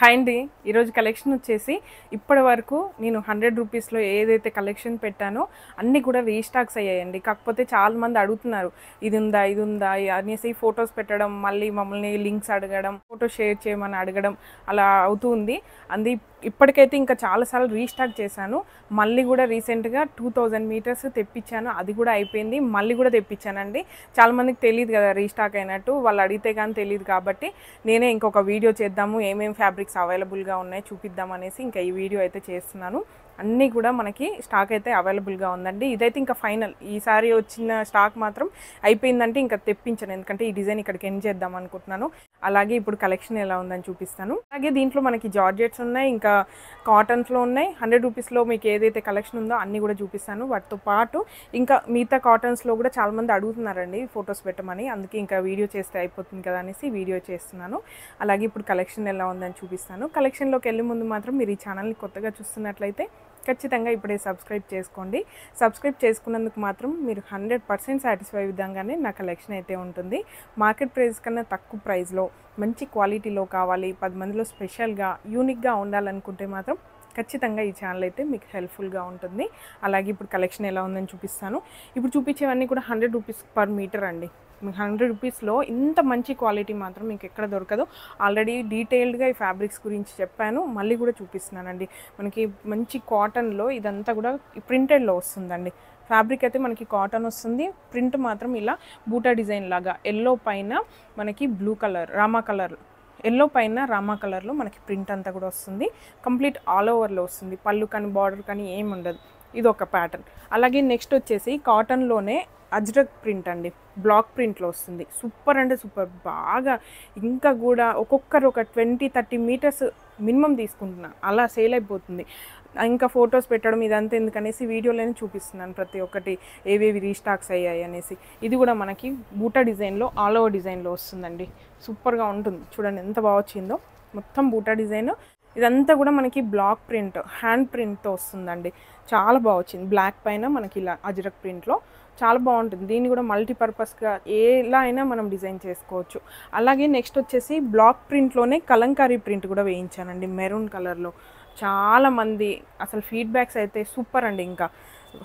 Hi అండి. ఈరోజు collection వచ్చేసి ఇప్పటి వరకు నేను హండ్రెడ్ రూపీస్లో ఏదైతే కలెక్షన్ పెట్టానో అన్నీ కూడా రీస్టాక్స్ అయ్యాయండి. కాకపోతే చాలా మంది అడుగుతున్నారు ఇది ఉందా? ఇది ఉందా? అనేసి ఫొటోస్ పెట్టడం మళ్ళీ మమ్మల్ని లింక్స్ అడగడం ఫోటో షేర్ చేయమని అడగడం అలా అవుతూ ఉంది. అంది ఇప్పటికైతే ఇంకా చాలాసార్లు రీస్టాక్ చేశాను. మళ్ళీ కూడా రీసెంట్గా టూ థౌజండ్ మీటర్స్ తెప్పించాను. అది కూడా అయిపోయింది. మళ్ళీ కూడా తెప్పించానండి. చాలా మందికి తెలియదు కదా రీస్టాక్ అయినట్టు. వాళ్ళు అడిగితే కానీ తెలియదు కాబట్టి నేనే ఇంకొక వీడియో చేద్దాము. ఏమేమి ఫ్యాబ్రిక్స్ అవైలబుల్గా ఉన్నాయి చూపిద్దాం అనేసి ఇంకా ఈ వీడియో అయితే చేస్తున్నాను. అన్నీ కూడా మనకి స్టాక్ అయితే అవైలబుల్గా ఉందండి. ఇదైతే ఇంకా ఫైనల్. ఈసారి వచ్చిన స్టాక్ మాత్రం అయిపోయిందంటే ఇంకా తెప్పించాను. ఎందుకంటే ఈ డిజైన్ ఇక్కడికి ఎండ్ చేద్దాం అనుకుంటున్నాను. అలాగే ఇప్పుడు కలెక్షన్ ఎలా ఉందని చూపిస్తాను. అలాగే దీంట్లో మనకి జార్జెట్స్ ఉన్నాయి ఇంకా కాటన్స్లో ఉన్నాయి. హండ్రెడ్ రూపీస్లో మీకు ఏదైతే కలెక్షన్ ఉందో అన్నీ కూడా చూపిస్తాను. వాటితో పాటు ఇంకా మిగతా కాటన్స్లో కూడా చాలామంది అడుగుతున్నారండి ఫొటోస్ పెట్టమని. అందుకే ఇంకా వీడియో చేస్తే అయిపోతుంది కదా అనేసి వీడియో చేస్తున్నాను. అలాగే ఇప్పుడు కలెక్షన్ ఎలా ఉందని చూపిస్తాను. కలెక్షన్లోకి వెళ్ళే ముందు మాత్రం మీరు ఈ ఛానల్ని కొత్తగా చూస్తున్నట్లయితే ఖచ్చితంగా ఇప్పుడే సబ్స్క్రైబ్ చేసుకోండి. సబ్స్క్రైబ్ చేసుకున్నందుకు మాత్రం మీరు హండ్రెడ్ పర్సెంట్ సాటిస్ఫై విధంగానే నా కలెక్షన్ అయితే ఉంటుంది. మార్కెట్ ప్రైస్ కన్నా తక్కువ ప్రైస్లో మంచి క్వాలిటీలో కావాలి పది మందిలో స్పెషల్గా యూనిక్గా ఉండాలనుకుంటే మాత్రం ఖచ్చితంగా ఈ ఛానల్ అయితే మీకు హెల్ప్ఫుల్గా ఉంటుంది. అలాగే ఇప్పుడు కలెక్షన్ ఎలా ఉందని చూపిస్తాను. ఇప్పుడు చూపించేవన్నీ కూడా హండ్రెడ్ రూపీస్ పర్ మీటర్ అండి. మీకు హండ్రెడ్ రూపీస్లో ఇంత మంచి క్వాలిటీ మాత్రం మీకు ఎక్కడ దొరకదు. ఆల్రెడీ డీటెయిల్డ్గా ఈ ఫ్యాబ్రిక్స్ గురించి చెప్పాను. మళ్ళీ కూడా చూపిస్తున్నానండి. మనకి మంచి కాటన్లో ఇదంతా కూడా ప్రింటెడ్లో వస్తుందండి. ఫ్యాబ్రిక్ అయితే మనకి కాటన్ వస్తుంది. ప్రింట్ మాత్రం ఇలా బూటా డిజైన్ లాగా ఎల్లో పైన మనకి blue colour Rama colour yellow పైన రామా కలర్లో మనకి ప్రింట్ అంతా కూడా వస్తుంది. కంప్లీట్ ఆల్ ఓవర్లో వస్తుంది. పళ్ళు కానీ బార్డర్ కానీ ఏమి ఉండదు ఇది ఒక ప్యాటర్న్ అలాగే నెక్స్ట్ వచ్చేసి కాటన్లోనే అజ్రక్ ప్రింట్ అండి. బ్లాక్ ప్రింట్లో వస్తుంది. సూపర్ అంటే సూపర్ బాగా ఇంకా కూడా ఒక్కొక్కరు ఒక ట్వంటీ థర్టీ మీటర్స్ మినిమం తీసుకుంటున్నా. అలా సేల్ అయిపోతుంది. ఇంకా ఫొటోస్ పెట్టడం ఇదంతా ఎందుకనేసి వీడియోలోనే చూపిస్తున్నాను ప్రతి ఒక్కటి. ఏవేవి రీస్టాక్స్ అయ్యాయి అనేసి. ఇది కూడా మనకి బూటా డిజైన్లో ఆల్ ఓవర్ డిజైన్లో వస్తుందండి. సూపర్గా ఉంటుంది. చూడండి ఎంత బాగా వచ్చిందో. మొత్తం బూటా డిజైన్ ఇదంతా కూడా మనకి బ్లాక్ ప్రింట్ హ్యాండ్ ప్రింట్తో వస్తుందండి. చాలా బాగా వచ్చింది బ్లాక్ పైన మనకి ఇలా అజరక్ ప్రింట్లో చాలా బాగుంటుంది. దీన్ని కూడా మల్టీపర్పస్గా ఎలా అయినా మనం డిజైన్ చేసుకోవచ్చు. అలాగే నెక్స్ట్ వచ్చేసి బ్లాక్ ప్రింట్లోనే కలంకారీ ప్రింట్ కూడా వేయించానండి. మెరూన్ కలర్లో. చాలామంది అసలు ఫీడ్బ్యాక్స్ అయితే సూపర్ అండి ఇంకా.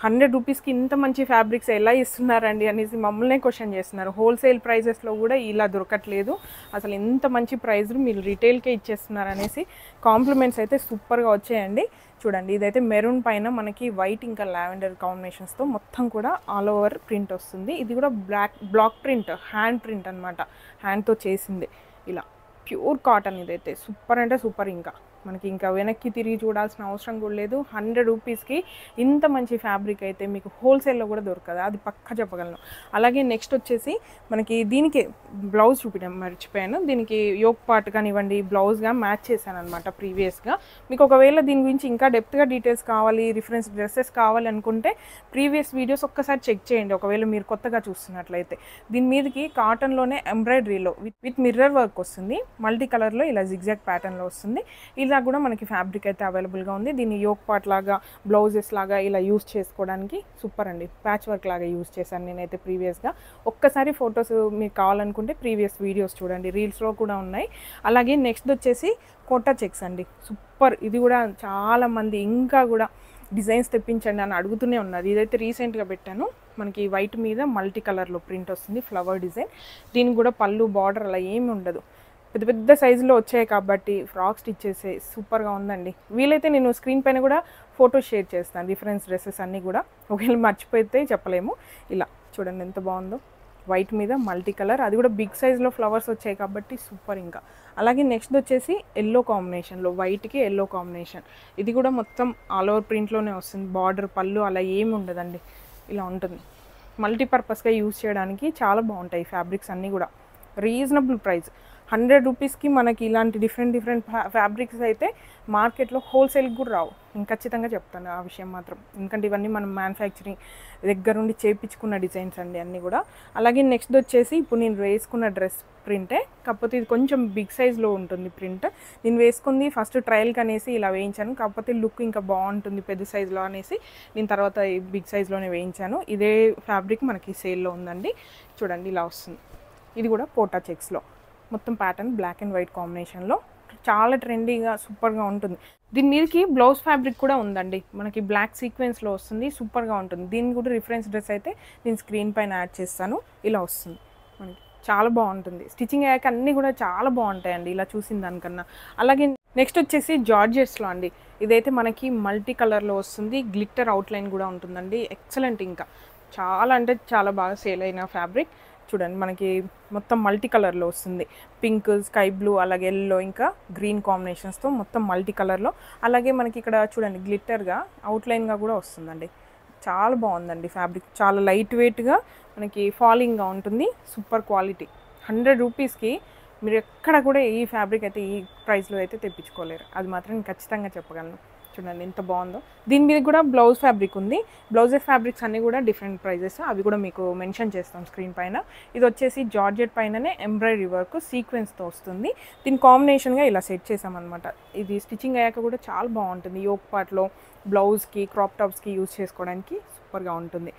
హండ్రెడ్ రూపీస్కి ఇంత మంచి ఫ్యాబ్రిక్స్ ఎలా ఇస్తున్నారండి అనేసి మమ్మల్నే క్వశ్చన్ చేస్తున్నారు. హోల్సేల్ ప్రైజెస్లో కూడా ఇలా దొరకట్లేదు. అసలు ఎంత మంచి ప్రైస్ మీరు రిటైల్కే ఇచ్చేస్తున్నారు అనేసి కాంప్లిమెంట్స్ అయితే సూపర్గా వచ్చాయండి. చూడండి ఇదైతే మెరూన్ పైన మనకి వైట్ ఇంకా లావెండర్ కాంబినేషన్స్తో మొత్తం కూడా ఆల్ ఓవర్ ప్రింట్ వస్తుంది. ఇది కూడా block block print hand print అనమాట హ్యాండ్తో చేసింది. ఇలా ప్యూర్ కాటన్ ఇదైతే. సూపర్ అంటే సూపర్ ఇంకా. మనకి ఇంకా వెనక్కి తిరిగి చూడాల్సిన అవసరం కూడా లేదు. హండ్రెడ్ రూపీస్కి ఇంత మంచి ఫ్యాబ్రిక్ అయితే మీకు హోల్సేల్లో కూడా దొరకదు. అది పక్క చెప్పగలను. అలాగే నెక్స్ట్ వచ్చేసి మనకి దీనికి బ్లౌజ్ చూపించడం మర్చిపోయాను. దీనికి యోక్ పార్ట్ కానివ్వండి బ్లౌజ్గా మ్యాచ్ చేశాను అనమాట ప్రీవియస్గా. మీకు ఒకవేళ దీని గురించి ఇంకా డెప్త్గా డీటెయిల్స్ కావాలి రిఫరెన్స్ డ్రెస్సెస్ కావాలి అనుకుంటే ప్రీవియస్ వీడియోస్ ఒక్కసారి చెక్ చేయండి. ఒకవేళ మీరు కొత్తగా చూస్తున్నట్లయితే. దీని మీదకి కాటన్లోనే ఎంబ్రాయిడరీలో విత్ విత్ మిర్రర్ వర్క్ వస్తుంది. మల్టీ కలర్లో ఇలా జిగ్జాగ్ ప్యాటర్న్లో వస్తుంది. ఇలా కూడా మనకి ఫ్యాబ్రిక్ అయితే అవైలబుల్గా ఉంది. దీన్ని యోక్ పార్ట్ లాగా బ్లౌజెస్ లాగా ఇలా యూస్ చేసుకోవడానికి సూపర్ అండి. ప్యాచ్ వర్క్ లాగా యూస్ చేశాను నేనైతే ప్రీవియస్గా ఒక్కసారి ఫొటోస్ మీకు కావాలనుకుంటే ప్రీవియస్ వీడియోస్ చూడండి. రీల్స్లో కూడా ఉన్నాయి. అలాగే నెక్స్ట్ వచ్చేసి కోటా చెక్స్ అండి. సూపర్ ఇది కూడా చాలామంది ఇంకా కూడా డిజైన్స్ తెప్పించండి అని అడుగుతూనే ఉన్నారు. ఇదైతే రీసెంట్గా పెట్టాను. మనకి వైట్ మీద మల్టీ కలర్లో ప్రింట్ వస్తుంది ఫ్లవర్ డిజైన్ దీనికి కూడా పళ్ళు బార్డర్ అలా ఏమి ఉండదు. పెద్ద పెద్ద సైజులో వచ్చాయి కాబట్టి ఫ్రాక్ స్టిచ్ చేసే సూపర్గా ఉందండి. వీలైతే నేను స్క్రీన్ పైన కూడా ఫోటో షేర్ చేస్తాను రిఫరెన్స్ డ్రెస్సెస్ అన్నీ కూడా. ఒకవేళ మర్చిపోతే చెప్పలేము. ఇలా చూడండి ఎంత బాగుందో. వైట్ మీద మల్టీ కలర్. అది కూడా బిగ్ సైజ్లో ఫ్లవర్స్ వచ్చాయి కాబట్టి సూపర్ ఇంకా. అలాగే నెక్స్ట్ వచ్చేసి ఎల్లో కాంబినేషన్లో వైట్కి ఎల్లో కాంబినేషన్. ఇది కూడా మొత్తం ఆల్ ఓవర్ ప్రింట్లోనే వస్తుంది. బార్డర్ పళ్ళు అలా ఏమి ఉండదండి. ఇలా ఉంటుంది. మల్టీపర్పస్గా యూజ్ చేయడానికి చాలా బాగుంటాయి ఫ్యాబ్రిక్స్ అన్నీ కూడా. Reasonable price. హండ్రెడ్ రూపీస్కి మనకి ఇలాంటి డిఫరెంట్ డిఫరెంట్ ఫ్యాబ్రిక్స్ అయితే మార్కెట్లో హోల్సేల్కి కూడా రావు. నేను ఖచ్చితంగా చెప్తాను ఆ విషయం మాత్రం. ఎందుకంటే ఇవన్నీ మనం మ్యానుఫ్యాక్చరింగ్ దగ్గరుండి చేపించుకున్న డిజైన్స్ అండి అన్నీ కూడా. అలాగే నెక్స్ట్ వచ్చేసి ఇప్పుడు నేను వేసుకున్న డ్రెస్ ప్రింటే కాకపోతే ఇది కొంచెం బిగ్ సైజ్లో ఉంటుంది ప్రింట్. నేను వేసుకుంది ఫస్ట్ ట్రయల్కి అనేసి ఇలా వేయించాను. కాకపోతే లుక్ ఇంకా బాగుంటుంది పెద్ద సైజులో అనేసి నేను తర్వాత బిగ్ సైజ్లోనే వేయించాను. ఇదే ఫ్యాబ్రిక్ మనకి సేల్లో ఉందండి. చూడండి ఇలా వస్తుంది. ఇది కూడా కోటా చెక్స్లో. మొత్తం ప్యాటర్న్ బ్లాక్ అండ్ వైట్ కాంబినేషన్లో చాలా ట్రెండీగా సూపర్గా ఉంటుంది. దీని మీదకి బ్లౌజ్ ఫ్యాబ్రిక్ కూడా ఉందండి. మనకి బ్లాక్ సీక్వెన్స్లో వస్తుంది సూపర్గా ఉంటుంది. దీన్ని కూడా రిఫరెన్స్ డ్రెస్ అయితే నేను స్క్రీన్ పైన యాడ్ చేస్తాను. ఇలా వస్తుంది. మనకి చాలా బాగుంటుంది. స్టిచ్చింగ్ అయ్యాక అన్నీ కూడా చాలా బాగుంటాయండి ఇలా చూసిన దానికన్నా. అలాగే నెక్స్ట్ వచ్చేసి జార్జెస్లో అండి. ఇదైతే మనకి మల్టీ కలర్లో వస్తుంది. గ్లిట్టర్ అవుట్లైన్ కూడా ఉంటుందండి. ఎక్సలెంట్ ఇంకా. చాలా అంటే చాలా బాగా సేల్ అయిన ఫ్యాబ్రిక్ చూడండి మనకి మొత్తం మల్టీ కలర్లో వస్తుంది. పింక్ స్కై బ్లూ అలాగే ఎల్లో ఇంకా గ్రీన్ కాంబినేషన్స్తో మొత్తం మల్టీ కలర్లో. అలాగే మనకి ఇక్కడ చూడండి గ్లిట్టర్గా అవుట్లైన్గా కూడా వస్తుందండి. చాలా బాగుందండి ఫ్యాబ్రిక్. చాలా లైట్ వెయిట్గా మనకి ఫాలింగ్గా ఉంటుంది. Super quality. హండ్రెడ్ రూపీస్కి మీరు ఎక్కడ కూడా ఈ ఫ్యాబ్రిక్ అయితే ఈ ప్రైస్లో అయితే తెప్పించుకోలేరు. అది మాత్రం నేను ఖచ్చితంగా చెప్పగలను. చూడండి ఎంత బాగుందో. దీని మీద కూడా బ్లౌజ్ ఫ్యాబ్రిక్ ఉంది. బ్లౌజ్ ఫ్యాబ్రిక్స్ అన్నీ కూడా డిఫరెంట్ ప్రైజెస్ అవి కూడా మీకు మెన్షన్ చేస్తాం స్క్రీన్ పైన. ఇది వచ్చేసి జార్జెట్ పైననే ఎంబ్రాయిడరీ వర్క్ సీక్వెన్స్తో వస్తుంది. దీని కాంబినేషన్గా ఇలా సెట్ చేసామన్నమాట. ఇది స్టిచ్చింగ్ అయ్యాక కూడా చాలా బాగుంటుంది. యోక్ పార్ట్లో బ్లౌజ్కి క్రాప్ టాప్స్కి యూజ్ చేసుకోవడానికి సూపర్గా ఉంటుంది.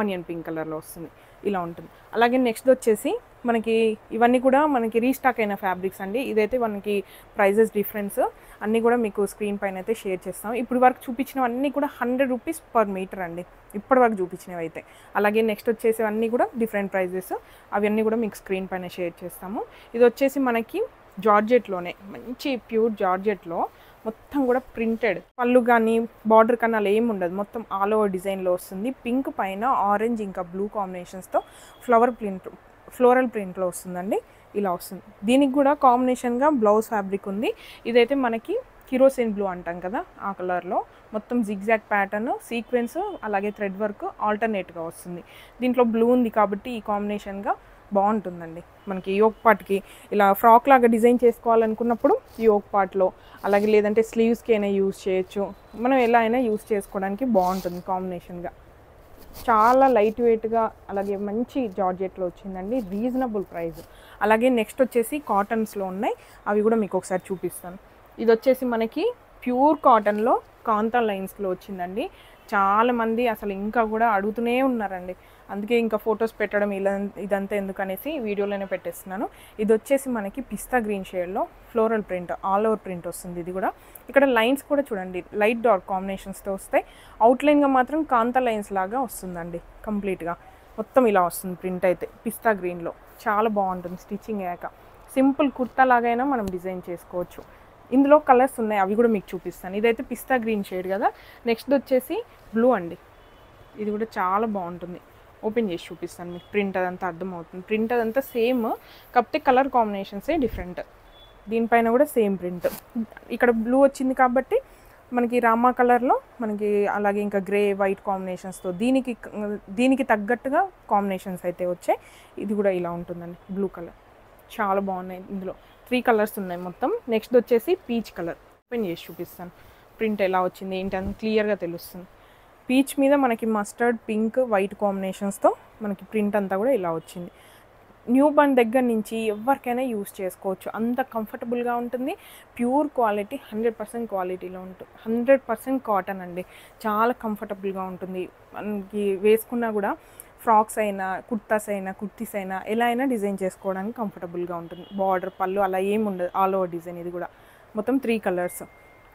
ఆనియన్ పింక్ కలర్లో వస్తుంది. ఇలా ఉంటుంది. అలాగే నెక్స్ట్ వచ్చేసి మనకి ఇవన్నీ కూడా మనకి రీస్టాక్ అయిన ఫ్యాబ్రిక్స్ అండి. ఇదైతే మనకి ప్రైజెస్ డిఫరెన్స్ అన్నీ కూడా మీకు స్క్రీన్ పైన అయితే షేర్ చేస్తాం. ఇప్పుడు వరకు చూపించినవన్నీ కూడా హండ్రెడ్ రూపీస్ పర్ మీటర్ అండి. ఇప్పటి వరకు చూపించినవి అయితే అలాగే నెక్స్ట్ వచ్చేసి అన్నీ కూడా డిఫరెంట్ ప్రైజెస్. అవన్నీ కూడా మీకు స్క్రీన్ పైన షేర్ చేస్తాము. ఇది వచ్చేసి మనకి జార్జెట్లోనే మంచి ప్యూర్ జార్జెట్లో మొత్తం కూడా ప్రింటెడ్. పళ్ళు కానీ బార్డర్ కానీ అలా ఏమి ఉండదు. మొత్తం ఆల్ ఓవర్ డిజైన్లో వస్తుంది. పింక్ పైన ఆరెంజ్ ఇంకా బ్లూ కాంబినేషన్స్తో ఫ్లవర్ ప్రింట్ ఫ్లోరల్ ప్రింట్లో వస్తుందండి. ఇలా వస్తుంది. దీనికి కూడా కాంబినేషన్గా బ్లౌజ్ ఫ్యాబ్రిక్ ఉంది. ఇదైతే మనకి కిరోసిన్ బ్లూ అంటాం కదా ఆ కలర్లో మొత్తం జిగ్జాగ్ ప్యాటర్న్ సీక్వెన్స్ అలాగే థ్రెడ్ వర్క్ ఆల్టర్నేట్గా వస్తుంది. దీంట్లో బ్లూ ఉంది కాబట్టి ఈ కాంబినేషన్గా బాగుంటుందండి. మనకి యోక్ పార్ట్కి ఇలా ఫ్రాక్ లాగా డిజైన్ చేసుకోవాలనుకున్నప్పుడు ఈ యోక్ పార్ట్లో అలాగే లేదంటే స్లీవ్స్కి అయినా యూస్ చేయొచ్చు. మనం ఎలా అయినా యూస్ చేసుకోవడానికి బాగుంటుంది కాంబినేషన్గా. చాలా లైట్ వెయిట్గా అలాగే మంచి జార్జెట్లో వచ్చిందండి. Reasonable price. అలాగే నెక్స్ట్ వచ్చేసి కాటన్స్లో ఉన్నాయి. అవి కూడా మీకు ఒకసారి చూపిస్తాను. ఇది వచ్చేసి మనకి ప్యూర్ కాటన్లో కాంతా లైన్స్లో వచ్చిందండి. చాలామంది అసలు ఇంకా కూడా అడుగుతూనే ఉన్నారండి. అందుకే ఇంకా ఫొటోస్ పెట్టడం ఇలా ఇదంతా ఎందుకనేసి వీడియోలోనే పెట్టేస్తున్నాను. ఇది వచ్చేసి మనకి పిస్తా గ్రీన్ షేడ్లో floral print all over print వస్తుంది ఇది కూడా. ఇక్కడ లైన్స్ కూడా చూడండి లైట్ డార్క్ కాంబినేషన్స్తో వస్తాయి. అవుట్లైన్గా మాత్రం కాంత లైన్స్ లాగా వస్తుందండి కంప్లీట్గా. మొత్తం ఇలా వస్తుంది ప్రింట్ అయితే పిస్తా గ్రీన్లో. చాలా బాగుంటుంది స్టిచ్చింగ్ అయ్యాక. సింపుల్ కుర్తా లాగైనా మనం డిజైన్ చేసుకోవచ్చు. ఇందులో కలర్స్ ఉన్నాయి అవి కూడా మీకు చూపిస్తాను. ఇదైతే పిస్తా గ్రీన్ షేడ్ కదా. నెక్స్ట్ వచ్చేసి బ్లూ అండి. ఇది కూడా చాలా బాగుంటుంది. ఓపెన్ చేసి చూపిస్తాను మీకు. ప్రింట్ అదంతా అర్థమవుతుంది. ప్రింట్ అదంతా సేమ్ కాకపోతే కలర్ కాంబినేషన్సే డిఫరెంట్. దీనిపైన కూడా సేమ్ ప్రింట్. ఇక్కడ బ్లూ వచ్చింది కాబట్టి మనకి రామా కలర్లో మనకి అలాగే ఇంకా గ్రే వైట్ కాంబినేషన్స్తో దీనికి దీనికి తగ్గట్టుగా కాంబినేషన్స్ అయితే వచ్చాయి. ఇది కూడా ఇలా ఉంటుందండి బ్లూ కలర్. చాలా బాగున్నాయి ఇందులో. త్రీ కలర్స్ ఉన్నాయి మొత్తం. నెక్స్ట్ వచ్చేసి పీచ్ కలర్. ఓపెన్ చేసి చూపిస్తాను. ప్రింట్ ఎలా వచ్చింది ఏంటి అని క్లియర్గా తెలుస్తుంది. పీచ్ మీద మనకి మస్టర్డ్ పింక్ వైట్ కాంబినేషన్స్తో మనకి ప్రింట్ అంతా కూడా ఇలా వచ్చింది. న్యూ బండ్ దగ్గర నుంచి ఎవరికైనా యూస్ చేసుకోవచ్చు. అంత కంఫర్టబుల్గా ఉంటుంది. ప్యూర్ క్వాలిటీ హండ్రెడ్ పర్సెంట్ క్వాలిటీలో ఉంటుంది హండ్రెడ్ పర్సెంట్ కాటన్ అండి. చాలా కంఫర్టబుల్గా ఉంటుంది. మనకి వేసుకున్నా కూడా ఫ్రాక్స్ అయినా కుర్తాస్ అయినా కుర్తీస్ అయినా ఎలా అయినా డిజైన్ చేసుకోవడానికి కంఫర్టబుల్గా ఉంటుంది. బార్డర్ పళ్ళు అలా ఏమి ఉండదు ఆల్ ఓవర్ డిజైన్ ఇది కూడా. మొత్తం త్రీ కలర్స్.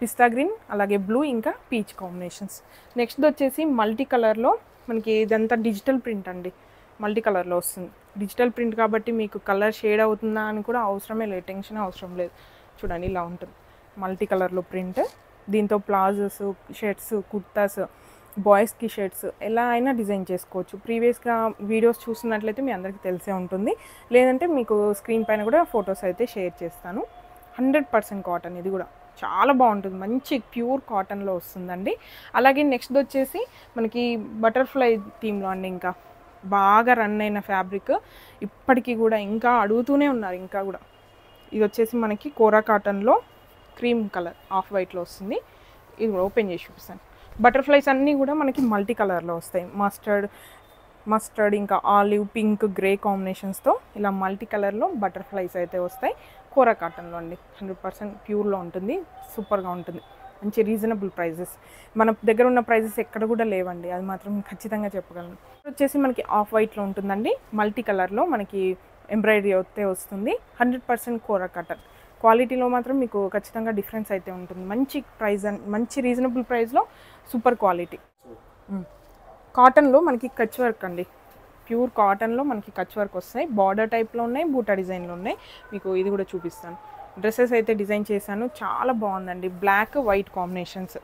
పిస్తా గ్రీన్ అలాగే బ్లూ ఇంకా పీచ్ కాంబినేషన్స్. నెక్స్ట్ వచ్చేసి మల్టీ కలర్లో మనకి ఇదంతా డిజిటల్ ప్రింట్ అండి. మల్టీ కలర్లో వస్తుంది. డిజిటల్ ప్రింట్ కాబట్టి మీకు కలర్ షేడ్ అవుతుందా అని కూడా అవసరమే లేదు. టెన్షన్ అవసరం లేదు. చూడండి ఇలా ఉంటుంది. మల్టీ కలర్లో ప్రింట్. దీంతో ప్లాజోస్ షర్ట్స్ కుర్తాస్ బాయ్స్కి షర్ట్స్ ఎలా అయినా డిజైన్ చేసుకోవచ్చు. ప్రీవియస్గా వీడియోస్ చూస్తున్నట్లయితే మీ అందరికీ తెలిసే ఉంటుంది. లేదంటే మీకు స్క్రీన్ పైన కూడా ఫొటోస్ అయితే షేర్ చేస్తాను. హండ్రెడ్ పర్సెంట్ కాటన్ ఇది కూడా. చాలా బాగుంటుంది. మంచి ప్యూర్ కాటన్లో వస్తుందండి. అలాగే నెక్స్ట్ వచ్చేసి మనకి బటర్ఫ్లై థీమ్లో అండి ఇంకా. బాగా రన్ అయిన ఫ్యాబ్రిక్. ఇప్పటికీ కూడా ఇంకా అడుగుతూనే ఉన్నారు ఇంకా కూడా. ఇది వచ్చేసి మనకి కోరా కాటన్లో క్రీమ్ కలర్ ఆఫ్ వైట్లో వస్తుంది. ఇది ఓపెన్ చేసి చూపిస్తాను. బటర్ఫ్లైస్ అన్నీ కూడా మనకి మల్టీ కలర్లో వస్తాయి. మస్టర్డ్ మస్టర్డ్ ఇంకా ఆలివ్ పింక్ గ్రే కాంబినేషన్స్తో ఇలా మల్టీ కలర్లో బటర్ఫ్లైస్ అయితే వస్తాయి. కోరా కాటన్లో అండి. హండ్రెడ్ పర్సెంట్ ప్యూర్లో ఉంటుంది. సూపర్గా ఉంటుంది. మంచి రీజనబుల్ ప్రైజెస్. మన దగ్గర ఉన్న ప్రైజెస్ ఎక్కడ కూడా లేవండి. అది మాత్రం ఖచ్చితంగా చెప్పగలను. వచ్చేసి మనకి ఆఫ్ వైట్లో ఉంటుందండి. మల్టీ కలర్లో మనకి ఎంబ్రాయిడరీ అయితే వస్తుంది. Hundred percent kora cotton. క్వాలిటీలో మాత్రం మీకు ఖచ్చితంగా డిఫరెన్స్ అయితే ఉంటుంది. మంచి ప్రైస్ అండ్ మంచి రీజనబుల్ ప్రైస్లో సూపర్ క్వాలిటీ. కాటన్లో మనకి కచ్ వర్క్ అండి. ప్యూర్ కాటన్లో మనకి కచ్ వర్క్ వస్తాయి. బార్డర్ టైప్లో ఉన్నాయి బూటా డిజైన్లో ఉన్నాయి. మీకు ఇది కూడా చూపిస్తాను. డ్రెస్సెస్ అయితే డిజైన్ చేశాను. చాలా బాగుందండి. Black white combinations.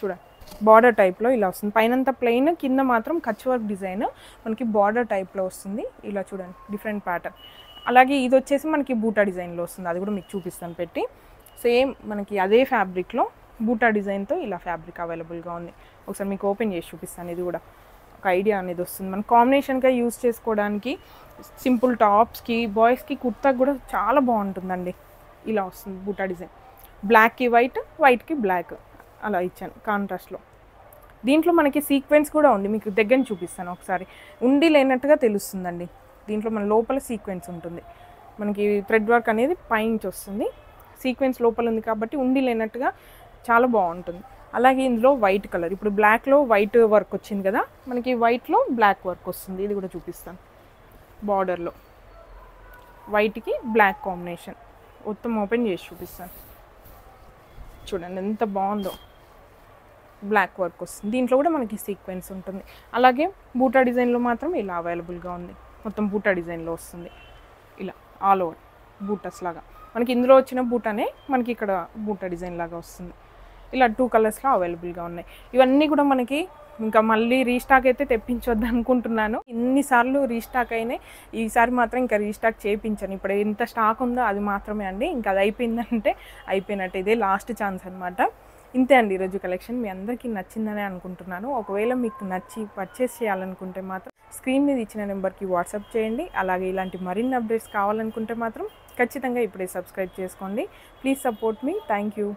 చూడండి బార్డర్ టైప్లో ఇలా వస్తుంది. పైనంతా ప్లెయిన్ కింద మాత్రం కచ్ వర్క్ డిజైన్. మనకి బార్డర్ టైప్లో వస్తుంది. ఇలా చూడండి డిఫరెంట్ ప్యాటర్న్. అలాగే ఇది వచ్చేసి మనకి బూటా డిజైన్లో వస్తుంది. అది కూడా మీకు చూపిస్తాను పెట్టి. సేమ్ మనకి అదే ఫ్యాబ్రిక్లో బూటా డిజైన్తో ఇలా ఫ్యాబ్రిక్ అవైలబుల్గా ఉంది. ఒకసారి మీకు ఓపెన్ చేసి చూపిస్తాను ఇది కూడా. ఒక ఐడియా అనేది వస్తుంది. మన కాంబినేషన్గా యూస్ చేసుకోవడానికి సింపుల్ టాప్స్కి బాయ్స్కి కుర్తాకి కూడా చాలా బాగుంటుందండి. ఇలా వస్తుంది బూటా డిజైన్. బ్లాక్కి వైట్ వైట్కి బ్లాక్ అలా ఇచ్చాను కాంట్రాస్ట్లో దీంట్లో మనకి సీక్వెన్స్ కూడా ఉంది. మీకు దగ్గర చూపిస్తాను ఒకసారి. ఉండి లేనట్టుగా తెలుస్తుందండి. దీంట్లో మన లోపల సీక్వెన్స్ ఉంటుంది. మనకి థ్రెడ్ వర్క్ అనేది పైనుంచి వస్తుంది. సీక్వెన్స్ లోపల ఉంది కాబట్టి ఉండి లేనట్టుగా చాలా బాగుంటుంది. అలాగే ఇందులో వైట్ కలర్. ఇప్పుడు బ్లాక్లో వైట్ వర్క్ వచ్చింది కదా మనకి వైట్లో బ్లాక్ వర్క్ వస్తుంది. ఇది కూడా చూపిస్తాను. బార్డర్లో వైట్కి బ్లాక్ కాంబినేషన్ మొత్తం ఓపెన్ చేసి చూపిస్తాను. చూడండి ఎంత బాగుందో. బ్లాక్ వర్క్ వస్తుంది. దీంట్లో కూడా మనకి సీక్వెన్స్ ఉంటుంది. అలాగే బూటా డిజైన్లో మాత్రం ఇలా అవైలబుల్గా ఉంది. మొత్తం బూటా డిజైన్లో వస్తుంది. ఇలా ఆల్ ఓవర్ బూటస్ లాగా. మనకి ఇందులో వచ్చిన బూటానే మనకి ఇక్కడ బూటా డిజైన్ లాగా వస్తుంది. ఇలా టూ కలర్స్లో అవైలబుల్గా ఉన్నాయి. ఇవన్నీ కూడా మనకి ఇంకా మళ్ళీ రీస్టాక్ అయితే తెప్పించొద్దు అనుకుంటున్నాను. ఇన్నిసార్లు రీస్టాక్ అయినాయి. ఈసారి మాత్రం ఇంకా రీస్టాక్ చేయించాను ఇప్పుడు ఎంత స్టాక్ ఉందో అది మాత్రమే అండి. ఇంకా అది అయిపోయిందంటే అయిపోయినట్టు. ఇదే లాస్ట్ ఛాన్స్ అనమాట ఇంతే అండి ఈరోజు కలెక్షన్ మీ అందరికీ నచ్చిందని అనుకుంటున్నాను. ఒకవేళ మీకు నచ్చి పర్చేస్ చేయాలనుకుంటే మాత్రం స్క్రీన్ మీద ఇచ్చిన నెంబర్కి వాట్సాప్ చేయండి. అలాగే ఇలాంటి మరిన్ని అప్డేట్స్ కావాలనుకుంటే మాత్రం ఖచ్చితంగా ఇప్పుడే సబ్స్క్రైబ్ చేసుకోండి. Please support me thank you